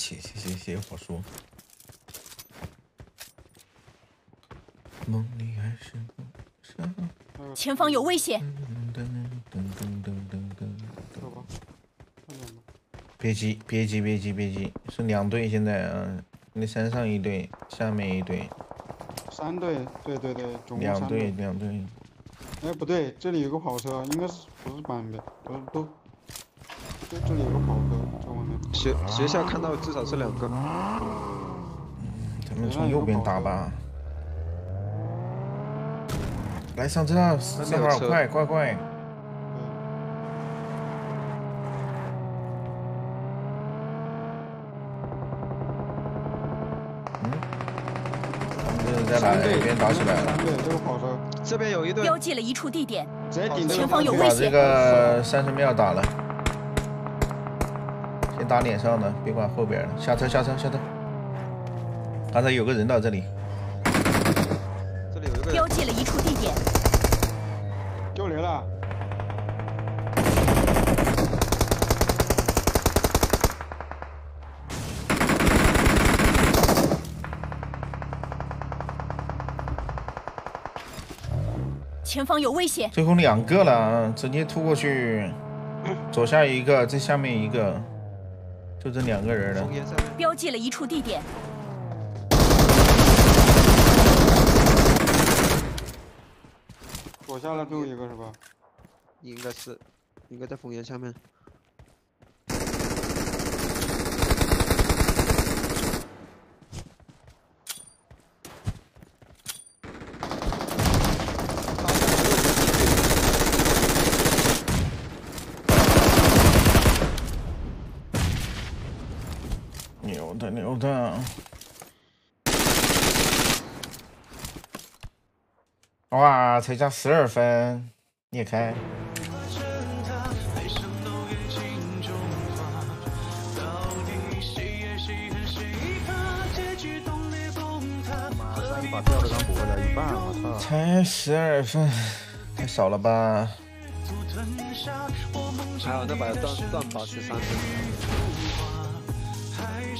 气，谢谢谢谢火叔。梦里还是。前方有危险！噔噔噔噔噔噔。走吧，快点吧。别急，别急，别急，别急，是两队现在啊，那山上一队，下面一队，三队，对对对，总共两队。两队。哎，不对，这里有个跑车，应该是不是班的，不是都，就这里有个跑车。学学校看到至少是两个，咱们从右边打吧。来上车，四号，车快快快！这是在哪三队一边打起来了？这个跑车这边有一队，标记了一处地点，直接顶这个前方有危险把这！个三神庙打了，先打脸上的，别管后边的。下车，下车，下车。刚才有个人到这里，这里有一个人标，记了一处地点，丢人了。前方有危险！最后两个了啊，直接突过去，左下一个，这下面一个，就这两个人了标记了一处地点，左下了最后一个是吧？应该是，应该在烽烟下面。牛的！哇，才加十二分，裂开。马上一把吊着刚补回来一半，我操！才十二分，太少了吧？还有那把断断把十三分，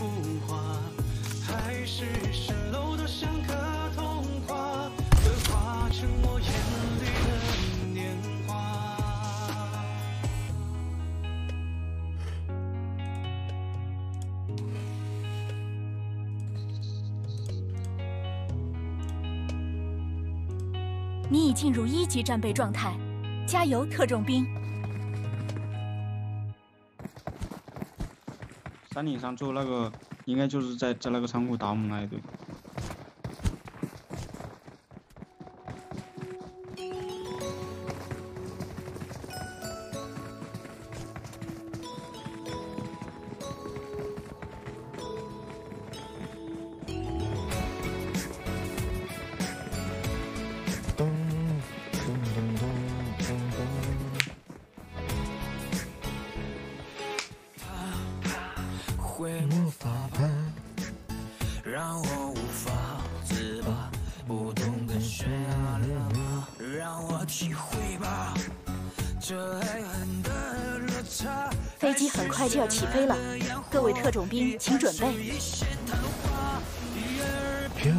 浮华，海市蜃楼的像个童话，刻画成我眼里的年华。你已进入一级战备状态，加油，特种兵。山顶上做那个应该就是在在那个仓库打我们那一队。让我体会吧，这爱恨的落差。飞机很快就要起飞了，各位特种兵请准备。飘